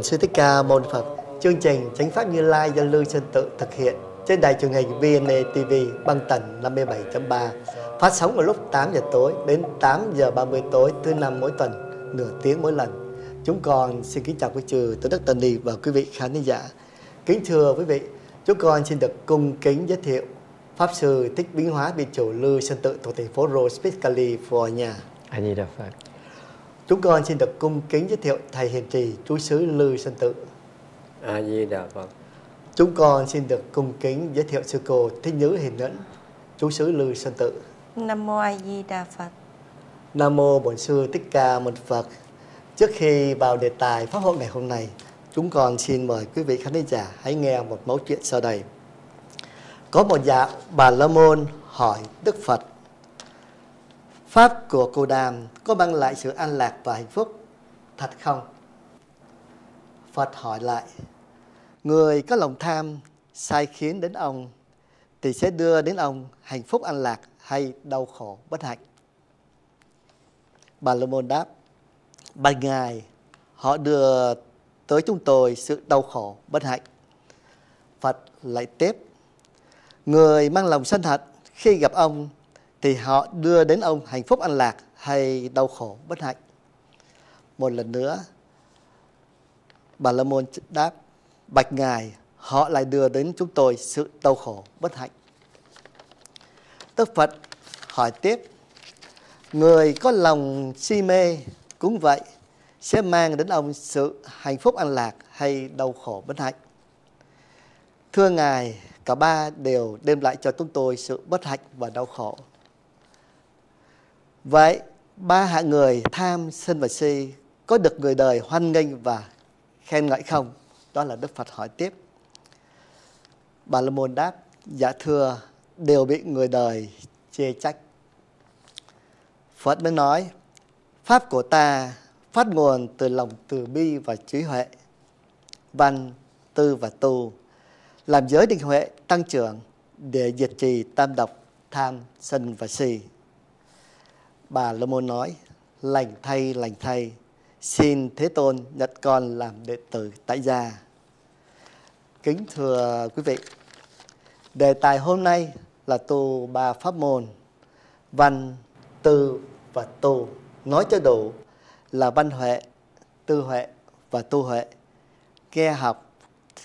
Bổn Sư Thích Ca Mâu Ni Phật. Chương trình Chánh pháp Như Lai do Lưu Sơn Tự thực hiện trên đài truyền hình VNA TV băng tần 57.3 phát sóng vào lúc 8 giờ tối đến 8 giờ 30 tối thứ năm mỗi tuần nửa tiếng mỗi lần. Chúng con xin kính chào quý trừ Tổ đức Tần Đi và quý vị khán giả. Kính thưa quý vị, chúng con xin được cung kính giới thiệu Pháp Sư Thích Biến Hóa vị Chủ Lưu Sơn Tự thuộc thành phố Rose Beach, California. A Di Đà Phật. Chúng con xin được cung kính giới thiệu Thầy Hiền Trì Trú xứ Lư Sơn Tự. A Di Đà Phật. Chúng con xin được cung kính giới thiệu sư cô Thích Nhứ Hiền Nhẫn Trú xứ Lư Sơn Tự. Nam mô A Di Đà Phật. Nam mô Bổn Sư Thích Ca Mâu Ni Phật. Trước khi vào đề tài pháp hội ngày hôm nay, chúng con xin mời quý vị khán giả hãy nghe một mẫu chuyện sau đây. Có một dạ bà La Môn hỏi Đức Phật Pháp của cô Đàm có mang lại sự an lạc và hạnh phúc thật không? Phật hỏi lại, Người có lòng tham sai khiến đến ông, thì sẽ đưa đến ông hạnh phúc an lạc hay đau khổ bất hạnh? Bà La Môn đáp Ban ngày họ đưa tới chúng tôi sự đau khổ bất hạnh. Phật lại tiếp, Người mang lòng sân hận khi gặp ông thì họ đưa đến ông hạnh phúc an lạc hay đau khổ bất hạnh. Một lần nữa, Bà La Môn đáp, bạch ngài, họ lại đưa đến chúng tôi sự đau khổ bất hạnh. Đức Phật hỏi tiếp, người có lòng si mê cũng vậy, sẽ mang đến ông sự hạnh phúc an lạc hay đau khổ bất hạnh. Thưa Ngài, cả ba đều đem lại cho chúng tôi sự bất hạnh và đau khổ. Vậy, ba hạng người tham, sân và si có được người đời hoan nghênh và khen ngợi không? Đó là Đức Phật hỏi tiếp. Bà La Môn đáp, dạ thưa, đều bị người đời chê trách. Phật mới nói, Pháp của ta phát nguồn từ lòng từ bi và trí huệ, văn, tư và tu, làm giới định huệ tăng trưởng để diệt trì tam độc, tham, sân và si. Bà La Môn nói, lành thay, lành thay, xin Thế Tôn nhận con làm đệ tử tại gia. Kính thưa quý vị, đề tài hôm nay là tu ba pháp môn, văn, tư và tu. Nói cho đủ là văn huệ, tư huệ và tu huệ. Nghe học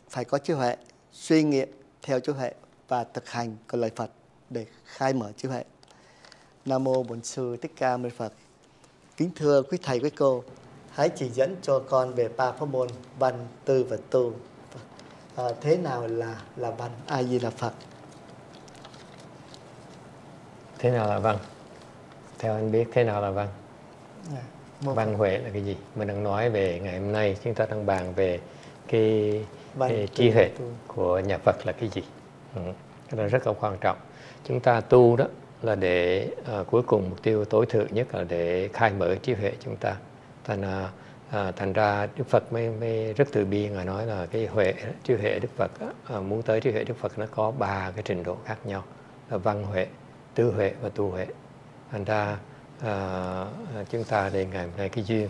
phải có trí huệ, suy nghiệm theo trí huệ và thực hành của lời Phật để khai mở trí huệ. Nam mô Bổn Sư Thích Ca Mâu Ni Phật. Kính thưa quý thầy quý cô, hãy chỉ dẫn cho con về ba pháp môn văn, tư và tu. À, thế nào là là văn? A Di Đà Phật. Thế nào là văn? Theo anh biết thế nào là văn? À, Văn huệ là cái gì? Mình đang nói về ngày hôm nay chúng ta đang bàn về cái, Văn, cái trí huệ của nhà Phật là cái gì? Ừ. Cái đó rất là quan trọng. Chúng ta tu đó là để à, cuối cùng mục tiêu tối thượng nhất là để khai mở trí huệ chúng ta. Thành à, à, thành ra Đức Phật mới, mới rất từ bi ngài nói là cái huệ trí huệ Đức Phật à, muốn tới trí huệ Đức Phật nó có ba cái trình độ khác nhau là văn huệ, tư huệ và tu huệ. Thành ra à, à chúng ta đây ngày hôm nay cái duyên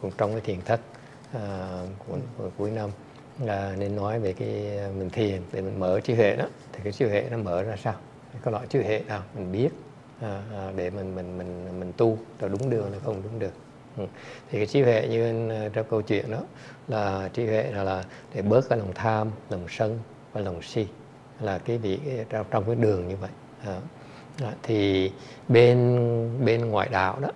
cũng trong cái thiền thất à, của, của cuối năm à, nên nói về cái à, mình thiền để mình mở trí huệ đó thì cái trí huệ nó mở ra sao có loại trí hệ nào mình biết à, à, để mình mình mình mình tu rồi đúng đường hay không đúng đường ừ. thì cái trí huệ như anh, à, trong câu chuyện đó là trí huệ là, là để bớt cái lòng tham lòng sân và lòng si là cái vị trong, trong cái đường như vậy à. Thì bên bên ngoại đạo đó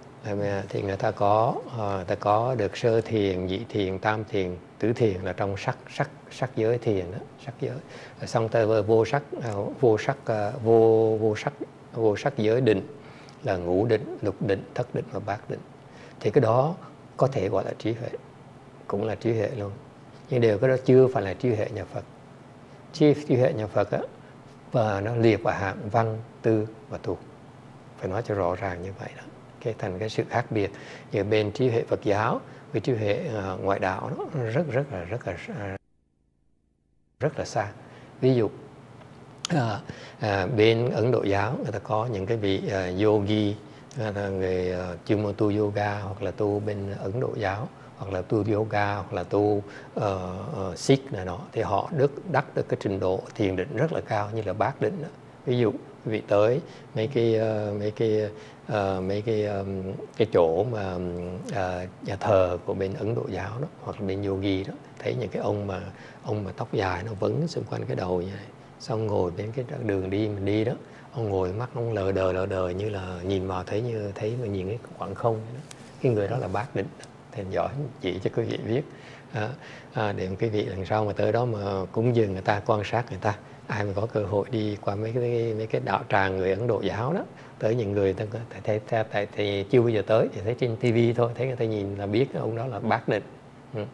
thì người ta có ờ, người ta có được sơ thiền nhị thiền tam thiền tứ thiền là trong sắc sắc sắc giới thiền đó, sắc giới. Rồi xong tới vô sắc vô sắc ờ, ờ, vô vô sắc vô sắc giới định là ngũ định lục định thất định và bát định. Thì cái đó có thể gọi là trí huệ cũng là trí huệ luôn. Nhưng điều cái đó chưa phải là trí huệ nhà Phật. Trí, trí huệ nhà Phật á, và nó liệt vào hạng văn tư và tu phải nói cho rõ ràng như vậy đó cái thành cái sự khác biệt giữa bên trí huệ Phật giáo với trí huệ uh, ngoại đạo nó rất rất là rất là rất là xa ví dụ à, à, bên Ấn Độ giáo người ta có những cái vị uh, yogi người uh, chuyên môn tu yoga hoặc là tu bên Ấn Độ giáo hoặc là tu yoga hoặc là tu uh, uh, sikh này nọ thì họ được đắc được cái trình độ thiền định rất là cao như là bát định đó. ví dụ vị tới mấy cái uh, mấy cái uh, mấy cái um, cái chỗ mà uh, nhà thờ của bên Ấn Độ giáo đó hoặc là bên yogi đó thấy những cái ông mà ông mà tóc dài nó vấn xung quanh cái đầu như này. Xong ngồi bên cái đường đi mình đi đó ông ngồi mắt ông lờ đờ lờ đờ như là nhìn vào thấy như thấy mà nhìn cái khoảng không đó. cái người đó là bác định thì giỏi chỉ cho quý vị biết. À, à, để quý vị lần sau mà tới đó mà cúng dường người ta quan sát người ta ai mà có cơ hội đi qua mấy cái mấy cái đạo tràng người Ấn Độ giáo đó tới những người ta thấy thầy, tại thì chưa bao giờ tới thì thấy trên TV thôi thấy người ta nhìn là biết ông đó là bác định. Ừ.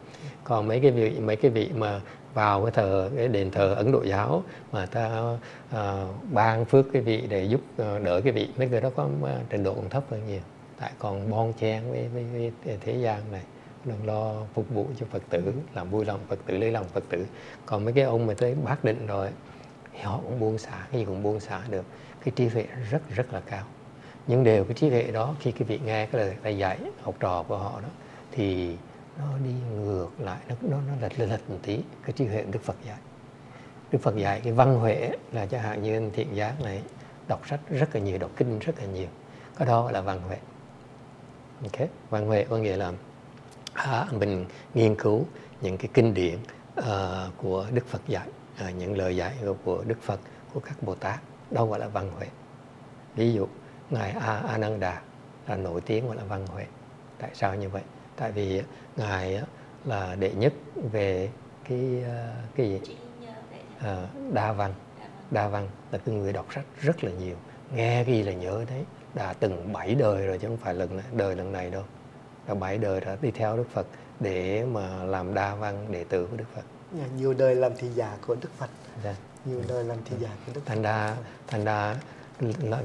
còn mấy cái vị mấy cái vị mà vào cái thờ cái đền thờ Ấn Độ giáo mà ta uh, ban phước cái vị để giúp uh, đỡ cái vị mấy người đó có uh, trình độ còn thấp hơn nhiều. Tại còn bon chen với, với, với thế gian này đừng lo phục vụ cho Phật tử làm vui lòng Phật tử lấy lòng Phật tử. Còn mấy cái ông mà tới bác định rồi thì họ cũng buông xả cái gì cũng buông xả được cái trí tuệ rất rất là cao. Nhưng đều cái trí tuệ đó khi cái vị nghe cái lời thầy dạy học trò của họ đó thì nó đi ngược lại nó nó nó lật lật một tí cái trí huệ Đức Phật dạy. Đức Phật dạy cái văn huệ là chẳng hạn như anh thiện giác này đọc sách rất là nhiều đọc kinh rất là nhiều. Cái đó là văn huệ. Ok văn huệ có nghĩa là à, mình nghiên cứu những cái kinh điển uh, của Đức Phật dạy uh, những lời dạy của Đức Phật của các Bồ Tát đó gọi là văn huệ. Ví dụ ngài A Ananda là nổi tiếng gọi là văn huệ. Tại sao như vậy? Tại vì ngài là đệ nhất về cái ờ, cái gì? À, đa văn. Đa văn là cái người đọc sách rất là nhiều. Nghe cái gì là nhớ đấy. Đã từng bảy đời rồi chứ không phải lần này, đời lần này đâu. Đã bảy đời đã đi theo Đức Phật để mà làm đa văn đệ tử của Đức Phật. Nhiều đời làm thị giả của Đức Phật. Dạ. Nhiều đời làm thị giả của Đức thành ra thành ra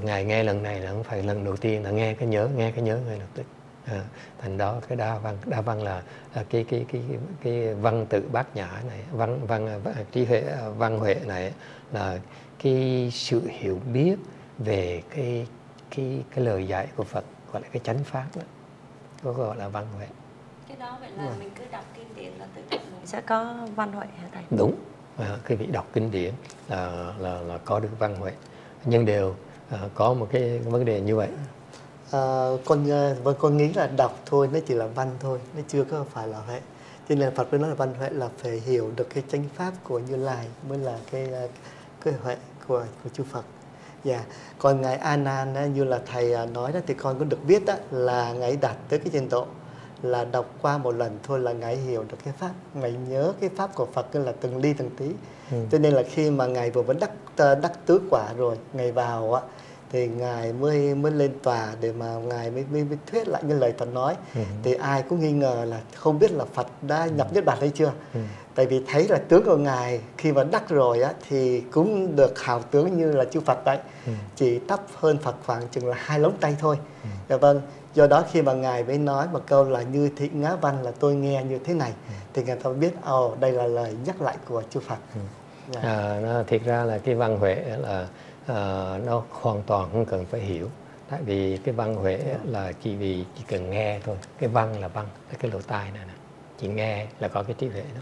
ngài nghe lần này là không phải lần đầu tiên là nghe cái nhớ nghe cái nhớ ngay lập tức. À, thành đó cái đa văn đa văn là, là cái cái cái cái văn tự bát nhã này văn văn trí huệ văn huệ này là cái sự hiểu biết về cái cái cái lời dạy của Phật gọi là cái chánh pháp đó. Có gọi là văn huệ. Cái đó vậy là ừ. mình cứ đọc kinh điển là tự động mình sẽ có văn huệ hả thầy? Đúng à, cái vị đọc kinh điển là là là có được văn huệ. Nhưng đều à, có một cái vấn đề như vậy. À, con vâng con nghĩ là đọc thôi nó chỉ là văn thôi nó chưa có phải là huệ. Cho nên Phật mới nói là văn huệ là phải hiểu được cái chánh pháp của Như Lai mới là cái cái huệ của của chư Phật. Dạ, yeah. còn ngài Anan như là thầy nói đó thì con cũng được biết đó là ngài đạt tới cái trình độ là đọc qua một lần thôi là ngài hiểu được cái pháp, ngài nhớ cái pháp của Phật là từng ly từng tí. Ừ. Cho nên là khi mà ngài vừa vẫn đắc đắc tứ quả rồi, ngài vào á thì ngài mới mới lên tòa để mà ngài mới mới, mới thuyết lại những lời Phật nói ừ. thì ai cũng nghi ngờ là không biết là Phật đã nhập nhất bản hay chưa ừ. tại vì thấy là tướng của ngài khi mà đắc rồi á thì cũng được hào tướng như là chư Phật đấy ừ. chỉ thấp hơn Phật khoảng chừng là hai lóng tay thôi ừ. dạ vâng do đó khi mà ngài mới nói một câu là như thị ngã văn là tôi nghe như thế này ừ. thì người ta biết ồ oh, đây là lời nhắc lại của chư Phật. Ừ. dạ. à, nó thiệt ra là cái văn huệ là à, nó hoàn toàn không cần phải hiểu. Tại vì cái văn huệ là chỉ vì chỉ cần nghe thôi. Cái văn là văn cái lỗ tai này nè. Chỉ nghe là có cái trí huệ đó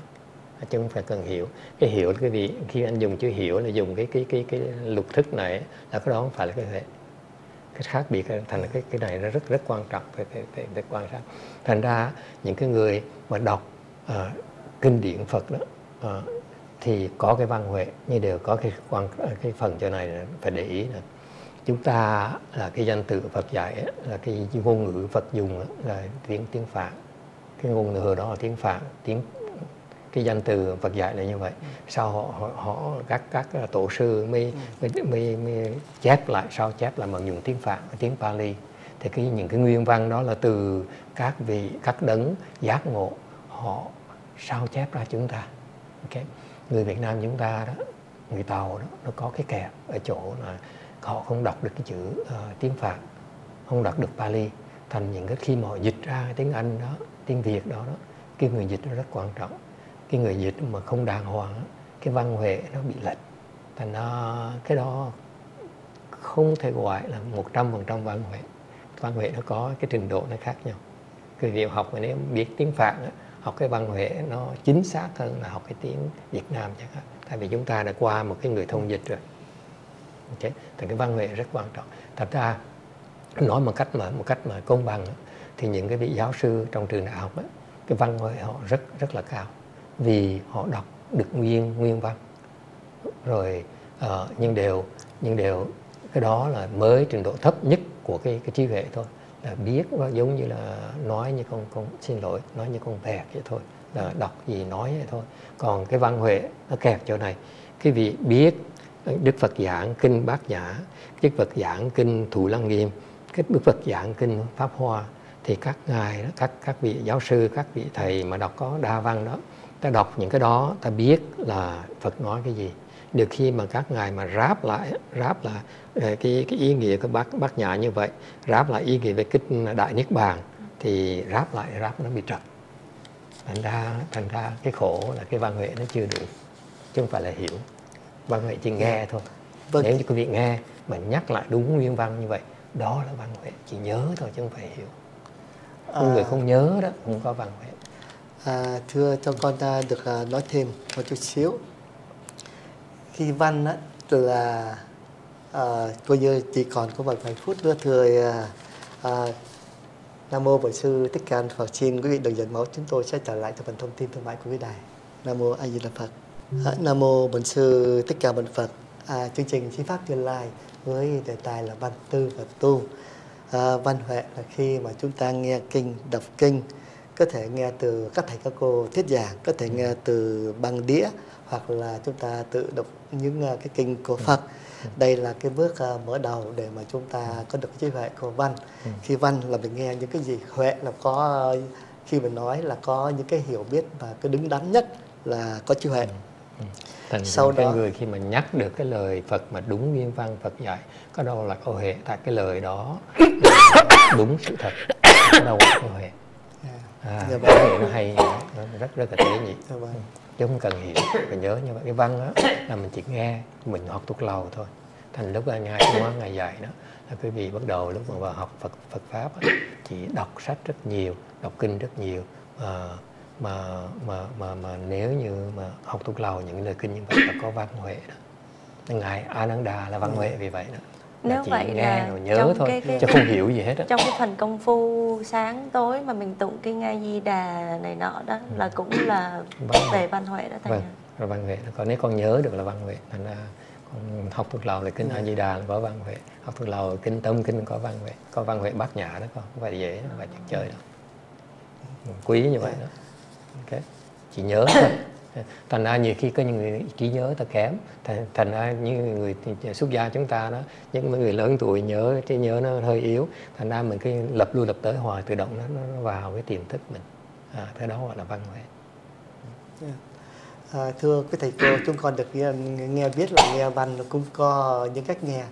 chứ không phải cần hiểu. Cái hiểu cái gì? Khi anh dùng chữ hiểu là dùng cái cái cái cái lục thức này là cái đó không phải là cái huệ cái khác biệt thành là cái cái này nó rất rất quan trọng phải phải, phải, phải quan sát. Thành ra những cái người mà đọc uh, kinh điển Phật đó uh, thì có cái văn huệ như đều có cái quan ờ, cái phần chỗ này phải để ý là chúng ta là cái danh từ Phật dạy là cái ngôn ngữ Phật dùng là tiếng tiếng Phạn. Cái ngôn ngữ đó là tiếng Phạn tiếng cái danh từ Phật dạy là như vậy. Sau họ họ, họ các các tổ sư mới, mới mới mới chép lại sau chép lại bằng dùng tiếng Phạn tiếng Pali. Thì cái những cái nguyên văn đó là từ các vị các đấng giác ngộ họ sao chép ra chúng ta. Okay người Việt Nam chúng ta đó người Tàu đó nó có cái kẹt ở chỗ là họ không đọc được cái chữ uh, tiếng Phạn không đọc được Pali. Thành những cái khi mà họ dịch ra tiếng Anh đó tiếng Việt đó đó cái người dịch nó rất quan trọng cái người dịch mà không đàng hoàng cái văn huệ nó bị lệch. Thành nó cái đó không thể gọi là một trăm phần trăm văn huệ. Văn huệ nó có cái trình độ nó khác nhau. Cái việc học mà nếu biết tiếng phạn học cái văn huệ nó chính xác hơn là học cái tiếng việt nam chẳng hạn. Tại vì chúng ta đã qua một cái người thông dịch rồi. Thế, thì cái văn huệ rất quan trọng. Thật ra nói một cách mà một cách mà công bằng thì những cái vị giáo sư trong trường đại học cái văn huệ họ rất rất là cao vì họ đọc được nguyên nguyên văn. Rồi uh, nhưng đều nhưng đều cái đó là mới trình độ thấp nhất của cái cái trí huệ thôi. Là biết giống như là nói như con con xin lỗi nói như con vẹt vậy thôi là đọc gì nói vậy thôi. Còn cái văn huệ nó kẹp chỗ này. Cái vị biết đức phật giảng kinh bát nhã đức phật giảng kinh thù lăng nghiêm cái đức phật giảng kinh pháp hoa thì các ngài các các vị giáo sư các vị thầy mà đọc có đa văn đó ta đọc những cái đó ta biết là phật nói cái gì. Được khi mà các ngài mà ráp lại ráp là ờ, cái cái ý nghĩa của bác bác nhã như vậy ráp lại ý nghĩa về kinh đại niết bàn thì ráp lại ráp nó bị trật. Thành ra thành ra cái khổ là cái văn huệ nó chưa đủ chứ không phải là hiểu. Văn huệ chỉ nghe thôi. Vâng. nếu như quý vị nghe mà nhắc lại đúng nguyên văn như vậy đó là văn huệ. Chỉ nhớ thôi chứ không phải hiểu. Con người không nhớ đó không có văn huệ À, thưa cho con à, được à, nói thêm một chút xíu. Khi văn á, là à, coi như chỉ còn có một vài phút nữa thưa à, à, Nam mô Bổn sư Thích Ca Phật xin quý vị đừng giận máu chúng tôi sẽ trở lại cho phần thông tin thương mại của quý đài. Nam mô A Di Đà Phật. À, Nam mô Bổn sư Thích Ca Bổn Phật. À, chương trình Chi pháp tương lai với đề tài là văn tư và tu. À, văn huệ là khi mà chúng ta nghe kinh, đọc kinh có thể nghe từ các thầy các cô thuyết giảng có thể nghe từ băng đĩa hoặc là chúng ta tự đọc những uh, cái kinh của Phật. Đây là cái bước uh, mở đầu để mà chúng ta có được trí huệ của văn. Khi văn là mình nghe những cái gì huệ là có khi mình nói là có những cái hiểu biết và cái đứng đắn nhất là có trí huệ. Thành Sau Sau cái đó- người khi mà nhắc được cái lời Phật mà đúng nguyên văn Phật dạy có đâu là câu hệ tại cái lời đó. Đúng sự thật. Có đâu là câu hệ à, Dạ cái hệ nó hay nó rất rất là tế nhị Dạ vâng. chứ không cần hiểu phải nhớ như vậy. Cái văn á là mình chỉ nghe mình học thuộc lầu thôi. Thành lúc ngài cũng có ngài dạy đó là quý vị bắt đầu lúc mà vào học Phật Phật pháp á, chỉ đọc sách rất nhiều đọc kinh rất nhiều. Mà mà mà mà, mà nếu như mà học thuộc lầu những lời kinh như vậy là có văn huệ đó. Ngài Ananda là văn huệ vì vậy đó Nếu vậy nghe là nhớ trong thôi cái- cái- chứ không hiểu gì hết á. trong cái phần công phu sáng tối mà mình tụng kinh A Di Đà này nọ đó là cũng là Vâng. về văn huệ đó thầy vâng là văn huệ. Còn nếu con nhớ được là văn huệ thành ra con học thuộc lầu là kinh a di đà là có văn huệ. Học thuộc lầu kinh tâm kinh có văn huệ. Có văn huệ bát nhã đó con không phải dễ không phải chuyện chơi đâu. Ừ, quý như vậy đó. Ok. Chỉ nhớ thôi thành ra nhiều khi có những người trí nhớ ta kém. Thành, thành ra như người xuất gia chúng ta đó những người lớn tuổi nhớ trí nhớ nó hơi yếu. Thành ra mình cứ lập lưu lập tới hoài tự động nó, nó vào cái tiềm thức mình. À, thế đó gọi là văn huệ. À, thưa quý thầy cô, chúng con được nghe, nghe biết là nghe văn nó cũng có những cách nghe.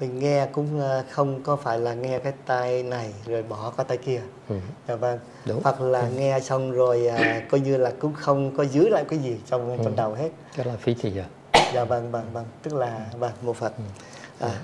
Mình nghe cũng ờ, không có phải là nghe cái tai này rồi bỏ qua tai kia. ừ. Dạ vâng. Đúng. Hoặc là nghe xong rồi à, coi như là cũng không có giữ lại cái gì trong trong đầu hết. đó là phi thì giờ Dạ vâng vâng vâng, tức là vâng một Phật. À,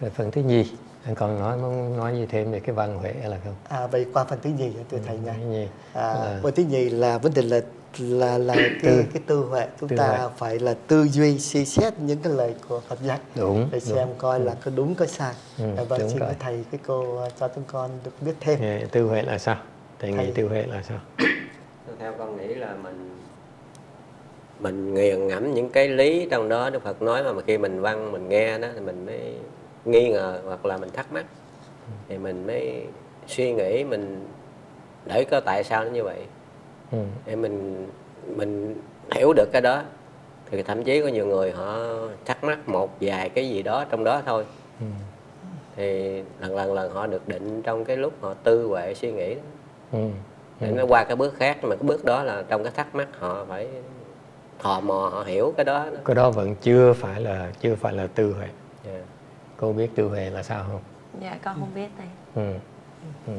rồi phần thứ nhì anh còn nói muốn nói gì thêm về cái văn huệ là không à vậy qua phần thứ nhì thưa thầy nha. Thứ nhì À, phần thứ nhì là vấn đề là là là cái Tư. cái tư huệ chúng Tư ta huệ. phải là tư duy suy xét những cái lời của Phật dạy đúng để xem đúng. coi là có đúng có sai. Ừ, Dạ vâng, đúng xin rồi. thầy cái cô ờ, cho chúng con được biết thêm. Nghe tư huệ là sao thầy nghĩ Thầy- tư huệ là sao theo con nghĩ là mình mình nghiền ngẫm những cái lý trong đó Đức Phật nói mà, mà khi mình văn mình nghe đó thì mình mới nghi ngờ hoặc là mình thắc mắc thì mình mới suy nghĩ mình để có tại sao nó như vậy ừ. để mình mình hiểu được cái đó thì thậm chí có nhiều người họ thắc mắc một vài cái gì đó trong đó thôi Ừ. thì lần lần lần họ được định trong cái lúc họ tư huệ suy nghĩ đó. Ừ. để nó qua cái bước khác mà cái bước đó là trong cái thắc mắc họ phải thò mò họ hiểu cái đó, đó. cái đó vẫn chưa phải là chưa phải là tư huệ Dạ. cô biết tư huệ là sao không Dạ con không biết thầy. ừ. Ừ.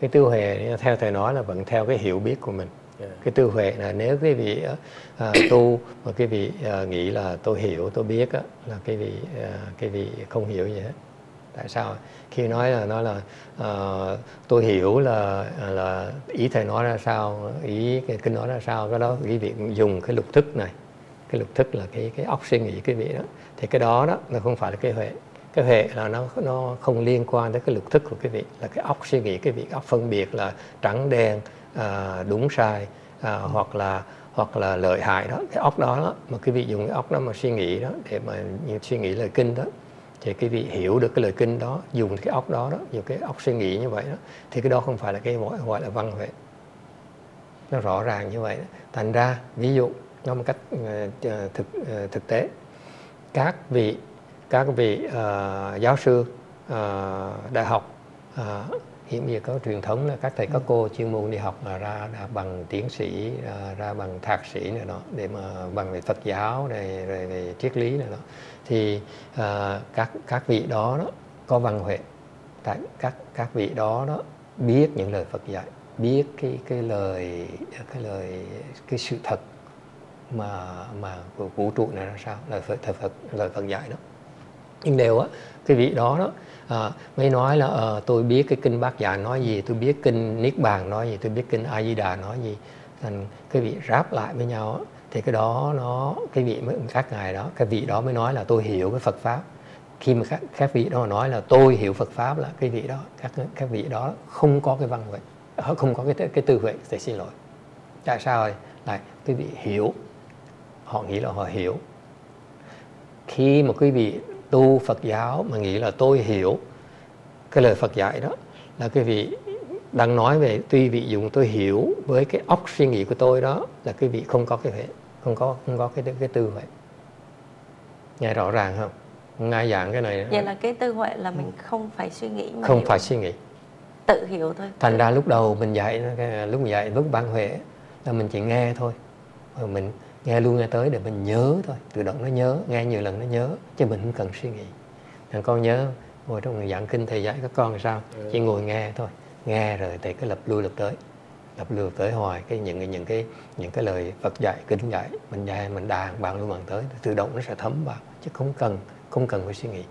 cái tư huệ theo thầy nói là vẫn theo cái hiểu biết của mình cái tư huệ là nếu cái vị ờ, à, tu mà cái vị à, nghĩ là tôi hiểu tôi biết á, là cái vị à, cái vị không hiểu gì hết. Tại sao? Khi nói là nói là uh, tôi hiểu là à, là ý thầy nói ra sao ý cái kinh nói ra sao cái đó quý vị dùng cái lục thức này. Cái lục thức là cái cái óc suy nghĩ cái vị đó. Thì cái đó đó nó không phải là cái huệ. Cái huệ là nó nó không liên quan tới cái lục thức của cái vị là cái óc suy nghĩ cái vị óc phân biệt là trắng đen à, đúng sai à, hoặc là hoặc là lợi hại đó cái óc đó, đó mà cái vị dùng cái óc đó mà suy nghĩ đó để mà như suy nghĩ lời kinh đó thì cái vị hiểu được cái lời kinh đó dùng cái óc đó đó dùng cái óc suy nghĩ như vậy đó thì cái đó không phải là cái gọi, gọi là văn huệ nó rõ ràng như vậy đó. thành ra ví dụ nó một cách uh, thực uh, thực tế các vị các vị uh, giáo sư uh, đại học uh, hiện bây giờ có truyền thống là các thầy các cô chuyên môn đi học là ra, ra bằng tiến sĩ ra, ra bằng thạc sĩ này đó để mà bằng về Phật giáo này rồi về triết lý này đó thì uh, các các vị đó, đó có văn huệ. Tại các các vị đó đó biết những lời Phật dạy biết cái cái lời cái lời cái sự thật mà mà của vũ trụ này là sao lời Phật, Phật lời Phật dạy đó nhưng đều á cái vị đó đó à, mới nói là à, tôi biết cái kinh bát già nói gì tôi biết kinh niết bàn nói gì tôi biết kinh a di đà nói gì. Thành cái vị ráp lại với nhau á, thì cái đó nó cái vị mới các ngài đó cái vị đó mới nói là tôi hiểu cái Phật pháp. Khi mà các, các vị đó nói là tôi hiểu Phật pháp là cái vị đó các các vị đó không có cái văn huệ ờ, không có cái cái tư huệ thì xin lỗi. Tại sao rồi? Lại quý vị hiểu họ nghĩ là họ hiểu. Khi mà quý vị tu Phật giáo mà nghĩ là tôi hiểu cái lời Phật dạy đó là cái vị đang nói về tuy vị dùng tôi hiểu với cái óc suy nghĩ của tôi đó là cái vị không có cái huệ không có không có cái cái tư huệ. Nghe rõ ràng không? Ngay dạng cái này vậy là cái tư huệ là mình không phải suy nghĩ mà không hiểu. phải suy nghĩ. Tự hiểu thôi. Thành ra lúc đầu mình dạy lúc mình dạy lúc ban huệ là mình chỉ nghe thôi. Rồi mình nghe luôn nghe tới để mình nhớ thôi. Tự động nó nhớ nghe nhiều lần nó nhớ chứ mình không cần suy nghĩ. Thằng con nhớ ngồi trong giảng kinh thầy dạy các con là sao? Ừ. chỉ ngồi nghe thôi. Nghe rồi thầy cứ lập lui lập tới. Lập lui lập tới hoài cái những những cái những cái lời Phật dạy kinh dạy mình dạy mình đàn bạn luôn bằng tới. Tự động nó sẽ thấm vào chứ không cần không cần phải suy nghĩ.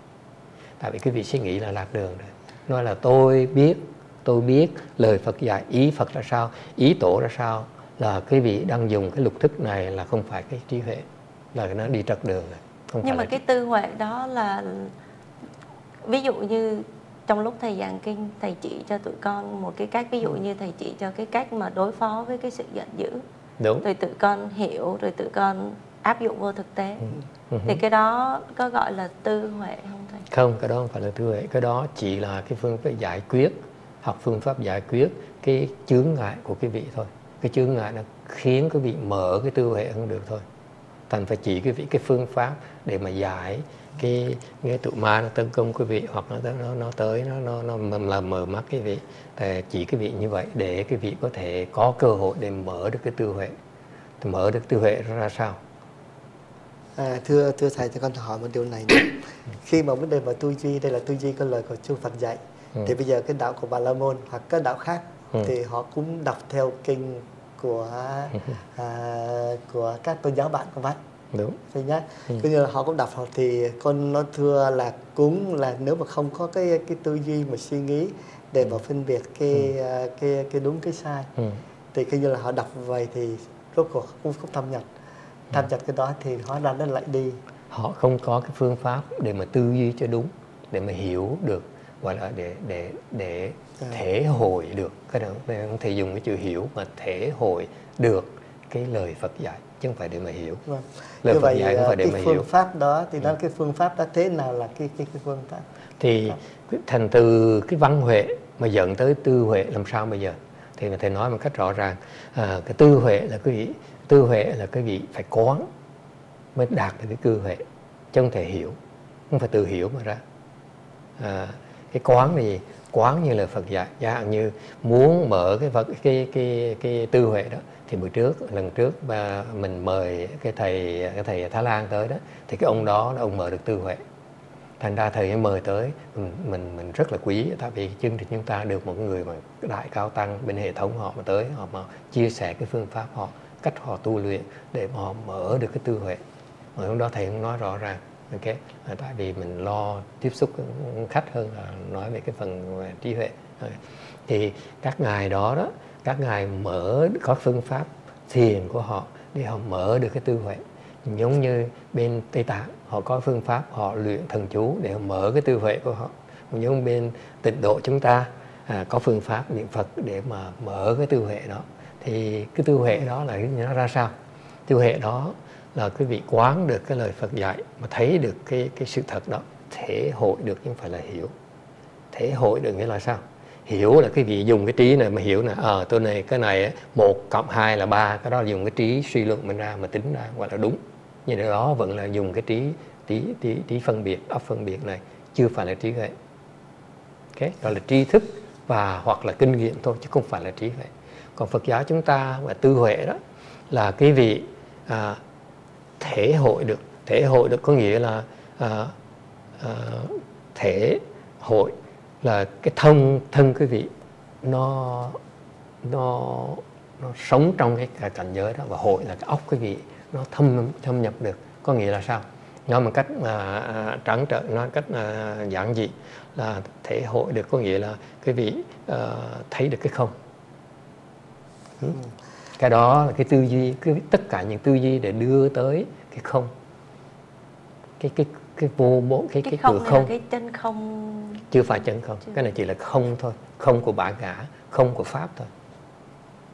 Tại vì cái vị suy nghĩ là lạc đường rồi. Nói là tôi biết tôi biết lời Phật dạy ý Phật là sao ý tổ ra sao là cái vị đang dùng cái lục thức này là không phải cái trí huệ là nó đi trật đường rồi không nhưng mà cái tư huệ. đó là ví dụ như trong lúc thầy giảng kinh thầy chỉ cho tụi con một cái cách ví dụ như thầy chỉ cho cái cách mà đối phó với cái sự giận dữ. Đúng. Rồi tụi con hiểu rồi tụi con áp dụng vô thực tế. Ừ. thì cái đó có gọi là tư huệ không thầy? Không cái đó không phải là tư huệ. Cái đó chỉ là cái phương pháp giải quyết học phương pháp giải quyết cái chướng ngại của cái vị thôi cái chướng ngại nó khiến cái vị mở cái tư huệ không được thôi thành phải chỉ cái vị cái phương pháp để mà giải cái cái tụ ma nó tấn công cái vị hoặc nó nó nó tới nó nó nó làm mờ mắt cái vị thì chỉ cái vị như vậy để cái vị có thể có cơ hội để mở được cái tư huệ thì mở được tư huệ ra sao À, thưa thưa thầy cho con hỏi một điều này nữa. khi mà vấn đề mà tư duy đây là tư duy có lời của chư Phật dạy ừ. thì bây giờ cái đạo của Bà La Môn hoặc các đạo khác ừ. thì họ cũng đọc theo kinh của à, của các tôn giáo bạn của bác đúng. Thế nhá ừ. như là họ cũng đọc họ thì con nó thưa là cũng là nếu mà không có cái cái tư duy mà suy nghĩ để mà phân biệt cái ừ. À, cái cái đúng cái sai. Ừ. thì khi như là họ đọc vậy thì rốt cuộc không không thâm nhập. Thâm nhập cái đó thì hóa ra nó lại đi. Họ không có cái phương pháp để mà tư duy cho đúng để mà hiểu được gọi là để để để à. thể hội được. Cái đó không thể dùng cái chữ hiểu mà thể hội được cái lời Phật dạy chứ không phải để mà hiểu. Vâng. lời Như Phật vậy, dạy không phải để mà hiểu. phương pháp đó thì đó ừ. cái phương pháp đó thế nào là cái cái, cái phương pháp? Thì thành từ cái văn huệ mà dẫn tới tư huệ làm sao bây giờ? Thì mà thầy nói một cách rõ ràng à, cái tư huệ là cái vị tư huệ là cái vị phải quán mới đạt được cái tư huệ chứ không thể hiểu. Không phải tự hiểu mà ra. À, cái quán là gì quán như là Phật dạy giả hạn như muốn mở cái vật, cái cái cái tư huệ đó. Thì bữa trước, lần trước ba mình mời cái thầy cái thầy Thái Lan tới đó, thì cái ông đó, ông mở được tư huệ. Thành ra thầy ấy mời tới. Mình mình mình rất là quý, tại vì chương trình chúng ta được một người mà đại cao tăng bên hệ thống họ mà tới, họ mà chia sẻ cái phương pháp họ, cách họ tu luyện để mà họ mở được cái tư huệ. Mà hôm đó thầy cũng nói rõ ràng ok à, tại vì mình lo tiếp xúc khách hơn là nói về cái phần trí huệ. À, thì các ngài đó đó các ngài mở có phương pháp thiền của họ để họ mở được cái tư huệ. Giống như bên tây tạng họ có phương pháp họ luyện thần chú để họ mở cái tư huệ của họ. Giống bên tịnh độ chúng ta à, có phương pháp niệm phật để mà mở cái tư huệ đó. Thì cái tư huệ đó là nó ra sao? Tư huệ đó là quý vị quán được cái lời Phật dạy mà thấy được cái cái sự thật đó thể hội được nhưng phải là hiểu. Thể hội được nghĩa là sao? Hiểu là cái vị dùng cái trí này mà hiểu là ờ à, tôi này cái này một cộng hai là ba cái đó là dùng cái trí suy luận mình ra mà tính ra gọi là đúng. Nhưng đó vẫn là dùng cái trí trí trí, trí phân biệt ấp phân biệt này chưa phải là trí huệ. Okay? đó là tri thức và hoặc là kinh nghiệm thôi chứ không phải là trí huệ. Còn Phật giáo chúng ta và tư huệ đó là cái vị à, thể hội được. Thể hội được có nghĩa là à, à, thể hội là cái thân thân quý vị nó nó nó sống trong cái, cái cảnh giới đó. Và hội là cái óc quý vị nó thâm thâm nhập được. Có nghĩa là sao? Nói một cách à, à, trắng trợn nói cách à, giản dị là thể hội được có nghĩa là quý vị à, thấy được cái không. Ừ. cái đó là cái tư duy cái tất cả những tư duy để đưa tới cái không. Cái cái cái vô bộ cái cái, cái không cửa không. cái chân không? Chưa phải chân không. Cái này chỉ là không thôi. Không của bản ngã không của pháp thôi.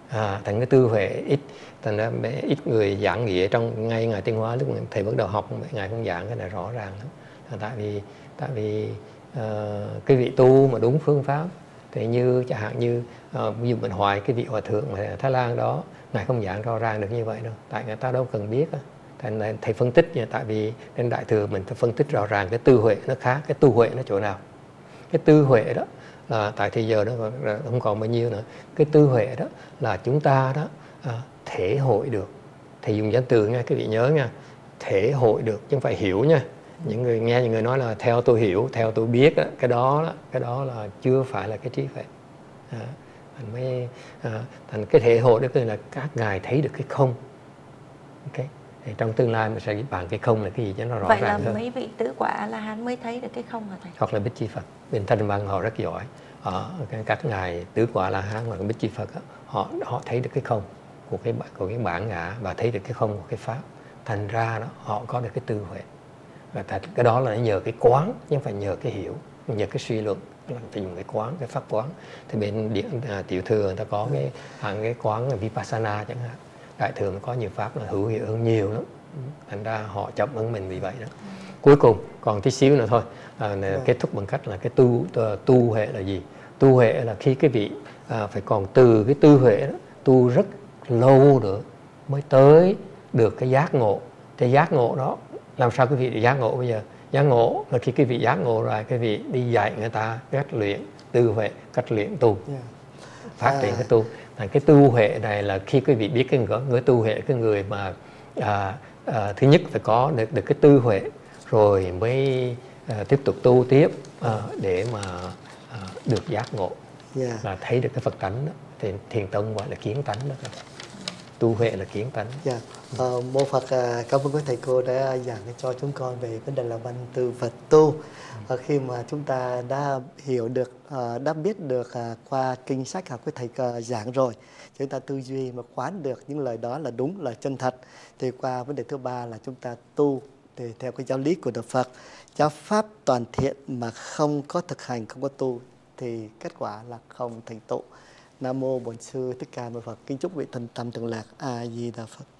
À, thành cái tư huệ ít. Thành ra ít người giảng nghĩa trong ngay ngày tiên hóa lúc thầy bắt đầu học ngài cũng giảng cái này rõ ràng lắm. À, tại vì tại vì uh, cái vị tu mà đúng phương pháp thì như chẳng hạn như uh, ví dụ mình hoài cái vị hòa thượng mà thái lan đó ngài không giảng rõ ràng được như vậy đâu. Tại người ta đâu cần biết thành thầy phân tích nha tại vì nên đại thừa mình phải phân tích rõ ràng cái tư huệ nó khác cái tu huệ nó chỗ nào. Cái tư huệ đó là tại thì giờ đó không còn bao nhiêu nữa. Cái tư huệ đó là chúng ta đó à, thể hội được. Thầy dùng danh từ nha các vị nhớ nha. Thể hội được chứ không phải hiểu nha. Những người nghe những người nói là theo tôi hiểu theo tôi biết đó, cái đó cái đó là chưa phải là cái trí huệ. À, mới à, thành cái thể hội đó là các ngài thấy được cái không. Ok thì trong tương lai mình sẽ bàn cái không là cái gì cho nó rõ vậy ràng là hơn. mấy vị tứ quả là hắn mới thấy được cái không hả thầy? Hoặc là bích chi phật. Bên thanh văn họ rất giỏi. Ở các ngài tứ quả la hán hoặc bích chi phật họ họ thấy được cái không của cái của cái bản ngã và thấy được cái không của cái pháp. Thành ra đó họ có được cái tư huệ. Và thật cái đó là nhờ cái quán chứ không phải nhờ cái hiểu nhờ cái suy luận phải dùng cái quán cái pháp quán. Thì bên điện à, tiểu thừa người ta có cái hàng cái quán là vipassana chẳng hạn. Đại thừa có nhiều pháp là hữu hiệu hơn nhiều lắm. Thành ra họ chậm hơn mình vì vậy đó. Cuối cùng còn tí xíu nữa thôi. À, ừ. kết thúc bằng cách là cái tu tu hệ là gì? Tu hệ là khi cái vị à, phải còn từ cái tư huệ đó tu rất lâu nữa mới tới được cái giác ngộ. Cái giác ngộ đó làm sao cái vị để giác ngộ bây giờ giác ngộ là khi cái vị giác ngộ rồi cái vị đi dạy người ta cách luyện tư huệ cách luyện tu yeah. phát triển à. cái tu thành cái tu huệ này là khi quý vị biết cái người, người tu huệ cái người mà à, à, thứ nhất phải có được được cái tư huệ rồi mới à, tiếp tục tu tiếp à, để mà à, được giác ngộ yeah. Dạ. là thấy được cái phật tánh đó thì thiền tông gọi là kiến tánh đó tu huệ là kiến tánh yeah. Dạ. mô phật à, cảm ơn quý thầy cô đã giảng cho chúng con về vấn đề là văn từ phật tu. À, khi mà chúng ta đã hiểu được à, đã biết được à, qua kinh sách học quý thầy à, giảng rồi chúng ta tư duy mà quán được những lời đó là đúng là chân thật thì qua vấn đề thứ ba là chúng ta tu thì theo cái giáo lý của Đức Phật giáo pháp toàn thiện mà không có thực hành không có tu thì kết quả là không thành tựu. Nam mô bổn sư thích ca mâu phật. Kính chúc vị thần tâm thượng lạc. A di đà phật.